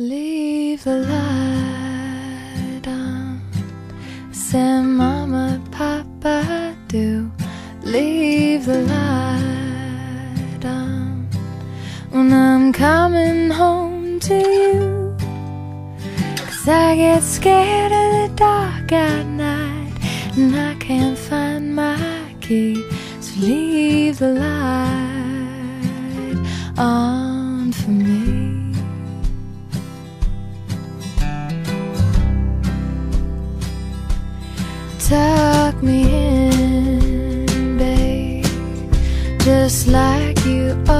Leave the light on. Say, Mama, Papa, do leave the light on. When I'm coming home to you. Cause I get scared of the dark at night. And I can't find my key. So leave the light on for me. Tuck me in, babe, just like you always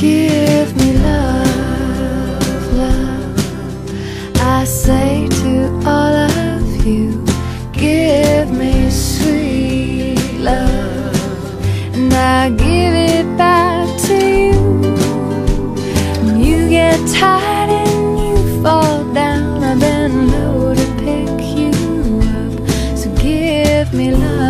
Give me love, love. I say to all of you, give me sweet love, and I give it back to you. And you get tired and you fall down. I've been low to pick you up, so give me love.